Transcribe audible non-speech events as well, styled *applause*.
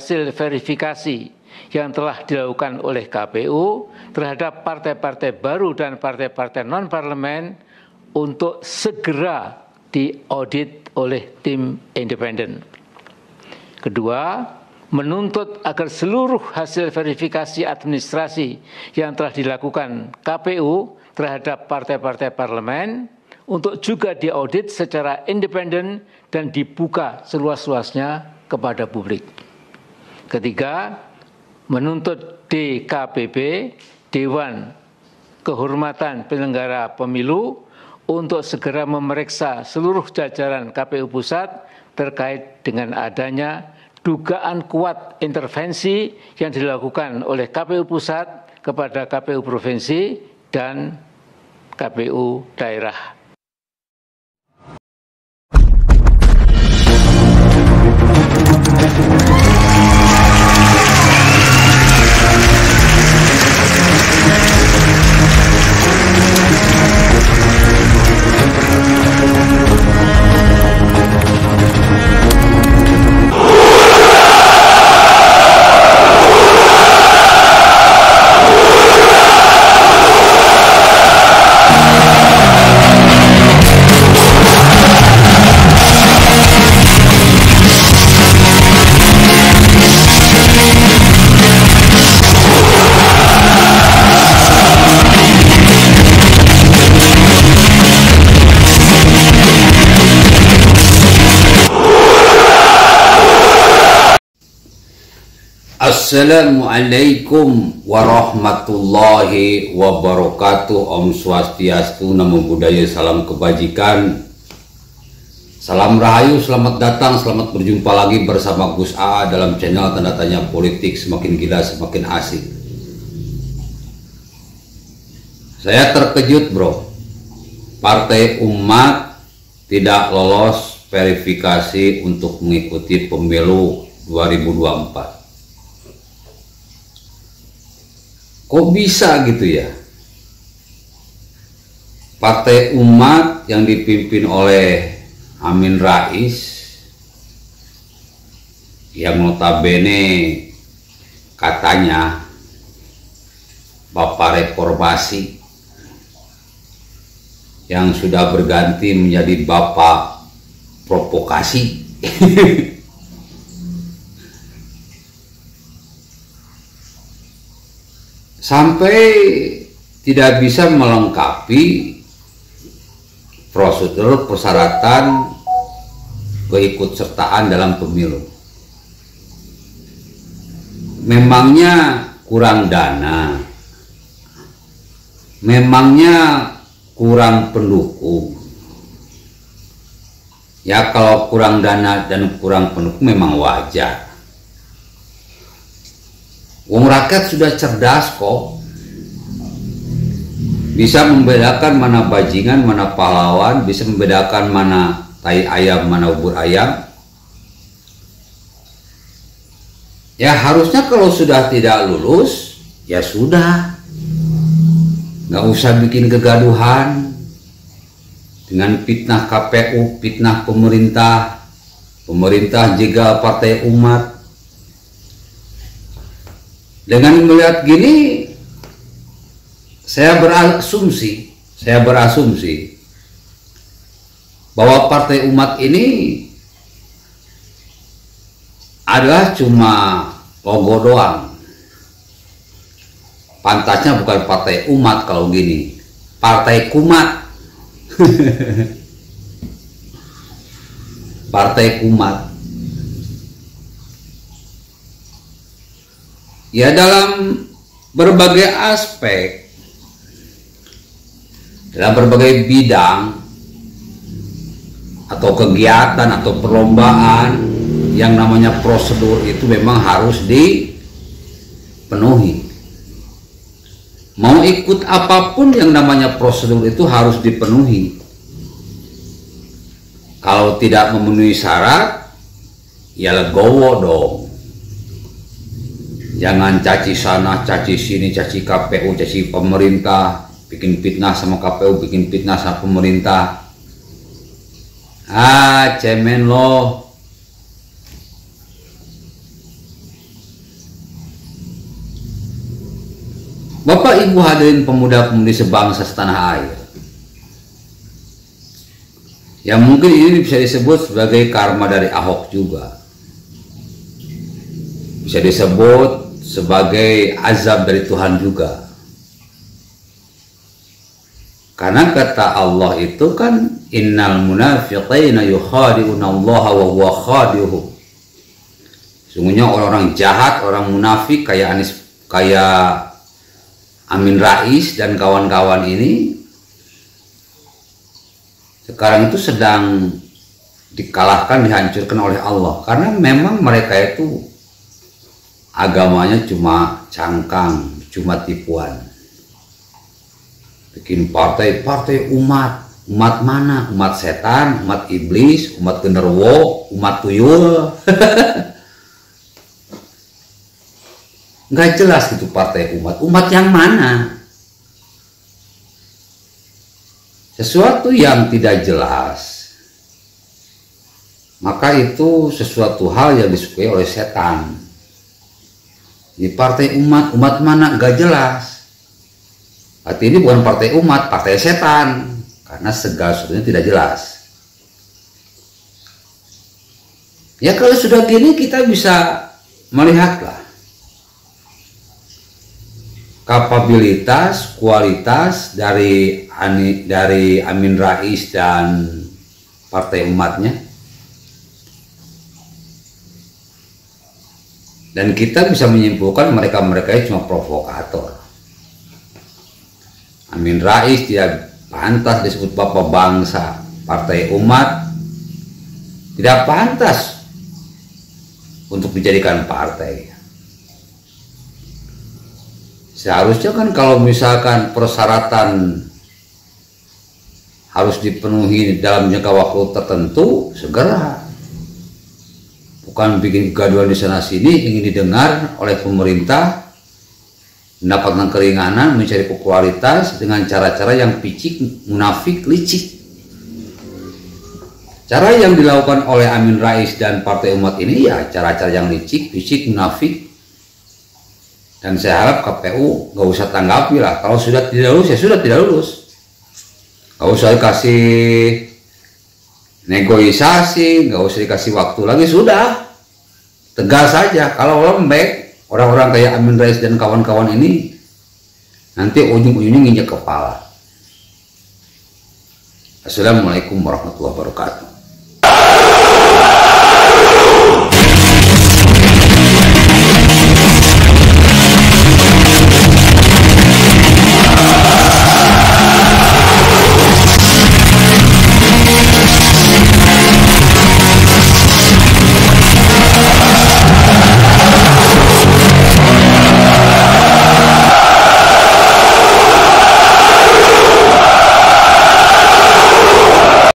hasil verifikasi yang telah dilakukan oleh KPU terhadap partai-partai baru dan partai-partai non-parlemen untuk segera diaudit oleh tim independen. Kedua, menuntut agar seluruh hasil verifikasi administrasi yang telah dilakukan KPU terhadap partai-partai parlemen untuk juga diaudit secara independen dan dibuka seluas-luasnya kepada publik. Ketiga, menuntut DKPP, Dewan Kehormatan Penyelenggara Pemilu, untuk segera memeriksa seluruh jajaran KPU Pusat terkait dengan adanya dugaan kuat intervensi yang dilakukan oleh KPU Pusat kepada KPU Provinsi dan KPU daerah. Assalamualaikum warahmatullahi wabarakatuh. Om Swastiastu Namo Buddhaya Salam Kebajikan. Salam Rahayu, selamat datang, selamat berjumpa lagi bersama Gus A dalam channel Tanda Tanya Politik Semakin Gila Semakin Asik. Saya terkejut bro. Partai Umat tidak lolos verifikasi untuk mengikuti pemilu 2024 Kok bisa gitu ya? Partai umat yang dipimpin oleh Amin Rais yang notabene katanya Bapak Reformasi yang sudah berganti menjadi Bapak Provokasi *laughs* sampai tidak bisa melengkapi prosedur persyaratan keikutsertaan dalam pemilu. Memangnya kurang dana, memangnya kurang pendukung. Ya kalau kurang dana dan kurang pendukung memang wajar Wong rakyat sudah cerdas kok. Bisa membedakan mana bajingan, mana pahlawan, bisa membedakan mana tai ayam, mana ubur ayam. Ya harusnya kalau sudah tidak lulus, ya sudah. Nggak usah bikin kegaduhan dengan fitnah KPU, fitnah pemerintah, pemerintah juga partai umat, dengan melihat gini, saya berasumsi, saya berasumsi bahwa partai umat ini adalah cuma logo doang. Pantasnya bukan partai umat kalau gini, partai kumat. *laughs* partai kumat. Ya dalam berbagai aspek dalam berbagai bidang atau kegiatan atau perlombaan yang namanya prosedur itu memang harus dipenuhi. Mau ikut apa pun yang namanya prosedur itu harus dipenuhi. Kalau tidak memenuhi syarat ya legowo dong jangan caci sana caci sini caci KPU caci pemerintah. Bikin fitnah sama KPU bikin fitnah sama pemerintah. Ah cemen lo. Bapak Ibu hadirin pemuda-pemudi sebangsa setanah air. Yang mungkin ini bisa disebut sebagai karma dari Ahok juga. Bisa disebut sebagai azab dari Tuhan juga. Karena kata Allah itu kan innal munafiqina yukhadi'una Allah wa huwa khadi'uhum. Sungguhnya orang-orang jahat, orang munafik kayak Anis kayak Amin Rais dan kawan-kawan ini sekarang itu sedang dikalahkan, dihancurkan oleh Allah karena memang mereka itu agamanya cuma cangkang, cuma tipuan. Bikin partai partai umat. Umat mana? Umat setan umat iblis umat genderwo umat tuyul. *laughs* Nggak jelas itu partai umat. Umat yang mana? Sesuatu yang tidak jelas. Maka itu sesuatu hal yang disukai oleh setan di partai umat umat mana nggak jelas Arti ini bukan partai umat, partai setan. Karena segala sesuatunya tidak jelas. Ya kalau sudah gini kita bisa melihatlah kapabilitas, kualitas dari dari Amin Rais dan partai umatnya. Dan kita bisa menyimpulkan mereka-mereka cuma provokator. Amin Rais tidak pantas disebut bapak bangsa partai umat. Tidak pantas untuk dijadikan partai. Seharusnya kan kalau misalkan persyaratan harus dipenuhi dalam jangka waktu tertentu segera bukan bikin kegaduhan di sana sini ingin didengar oleh pemerintah mendapatkan keringanan, mencari popularitas dengan cara-cara yang picik, munafik, licik. Cara yang dilakukan oleh Amin Rais dan Partai Umat ini ya cara-cara yang licik, picik, munafik. Dan saya harap KPU nggak usah tanggapi lah. Kalau sudah tidak lulus ya sudah tidak lulus. Nggak usah dikasih negosiasi, nggak usah dikasih waktu lagi sudah. Tegas saja. Kalau lembek orang-orang kayak Amin Rais dan kawan-kawan ini nanti ujung-ujungnya nginjek kepala. Assalamualaikum warahmatullahi wabarakatuh.